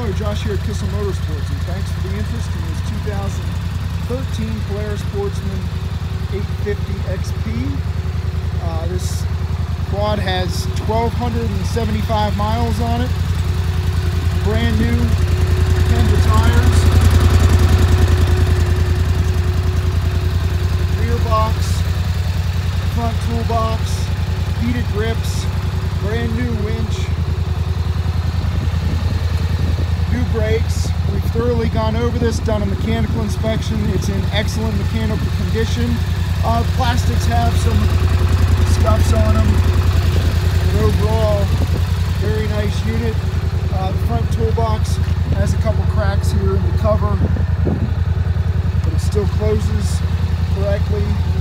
Hello, Josh here at Kissell Motorsports, and thanks for the interest in this 2013 Polaris Sportsman 850 XP. Uh, this quad has 1,275 miles on it, brand new Kenda tires, rear box, front toolbox, heated grips, brand new winch, new brakes. We've thoroughly gone over this, done a mechanical inspection. It's in excellent mechanical condition. Uh, plastics have some scuffs on them, but overall, very nice unit. Uh, the front toolbox has a couple cracks here in the cover, but it still closes correctly.